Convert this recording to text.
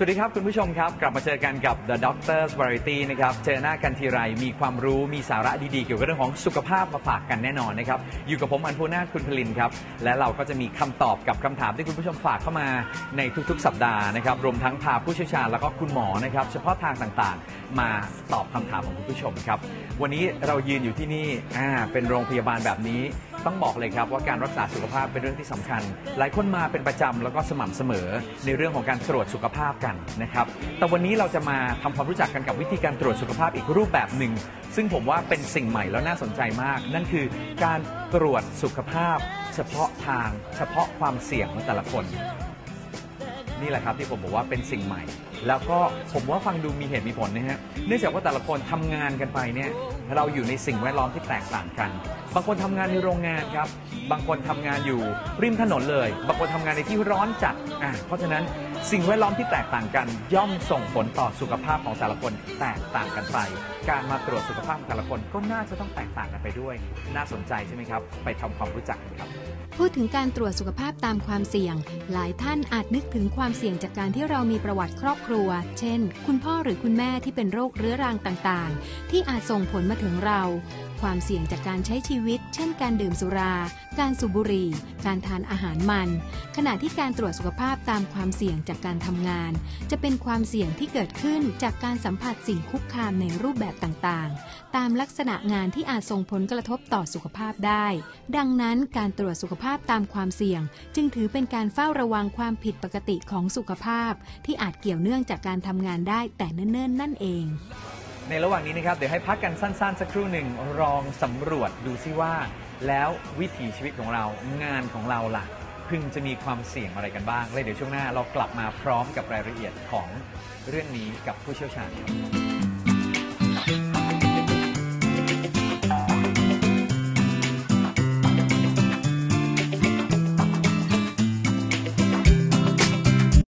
สวัสดีครับ คุณผู้ชมครับ กลับมาเจอกันกับ The Doctor's Variety นะครับ เจอหน้ากันทีไรมีความรู้มีสาระดีๆ เกี่ยวกับเรื่องของสุขภาพมาฝากกันแน่นอนนะครับ อยู่กับผมอันพูนาถคุณพลินครับ และเราก็จะมีคำตอบกับคำถามที่คุณผู้ชมฝากเข้ามาในทุกๆ สัปดาห์นะครับ รวมทั้งพาผู้เชี่ยวชาญแล้วก็คุณหมอนะครับ เฉพาะทางต่างๆ มาตอบคำถามของคุณผู้ชมครับ วันนี้เรายืนอยู่ที่นี่อ่าเป็นโรงพยาบาลแบบนี้ ต้องบอกเลยครับว่าการรักษาสุขภาพเป็นเรื่องที่สำคัญ หลายคนมาเป็นประจำแล้วก็สม่ำเสมอในเรื่องของการตรวจสุขภาพกันนะครับ แต่วันนี้เราจะมาทำความรู้จักกันกับวิธีการตรวจสุขภาพอีกรูปแบบหนึ่ง ซึ่งผมว่าเป็นสิ่งใหม่แล้วน่าสนใจมาก นั่นคือการตรวจสุขภาพ เฉพาะทาง เฉพาะความเสี่ยงของแต่ละคน นี่แหละครับที่ผมบอกว่าเป็นสิ่งใหม่ แล้วก็ผมว่าฟังดูมีเหตุมีผลนะฮะเนื่องจากว่าแต่ละคนทำงานกันไปเนี่ยเราอยู่ในสิ่งแวดล้อมที่แตกต่างกัน บางคนทำงานในโรงงานครับ บางคนทำงานอยู่ริมถนนเลย บางคนทำงานในที่ร้อนจัดอะเพราะฉะนั้น สิ่งแวดล้อมที่แตกต่างกันย่อมส่งผลต่อสุขภาพของแต่ละคนแตกต่างกันไป การมาตรวจสุขภาพแต่ละคนก็น่าจะต้องแตกต่างกันไปด้วย น่าสนใจใช่ไหมครับ ไปทำความรู้จักกันครับ พูดถึงการตรวจสุขภาพตามความเสี่ยง หลายท่านอาจนึกถึงความเสี่ยงจากการที่เรามีประวัติครอบครัว เช่น คุณพ่อหรือคุณแม่ที่เป็นโรคเรื้อรังต่างๆ ที่อาจส่งผลมาถึงเรา ความเสี่ยงจากการใช้ชีวิต เช่นการดื่มสุรา การสูบบุหรี่ การทานอาหารมัน ขณะที่การตรวจสุขภาพตามความเสี่ยงจากการทำงาน จะเป็นความเสี่ยงที่เกิดขึ้นจากการสัมผัสสิ่งคุกคามในรูปแบบต่างๆ ตามลักษณะงานที่อาจส่งผลกระทบต่อสุขภาพได้ ดังนั้นการตรวจสุขภาพตามความเสี่ยง จึงถือเป็นการเฝ้าระวังความผิดปกติของสุขภาพ ที่อาจเกี่ยวเนื่องจากการทำงานได้แต่เนิ่นๆนั่นเอง ในระหว่างนี้นะครับ เดี๋ยวให้พักกันสั้นๆ สักครู่หนึ่งลองสำรวจดูซิว่า แล้ววิถีชีวิตของเรางานของเราล่ะ พึงจะมีความเสี่ยงอะไรกันบ้างเลยเดี๋ยวช่วงหน้าเรากลับมาพร้อมกับรายละเอียดของเรื่องนี้กับผู้เชี่ยวชาญครับ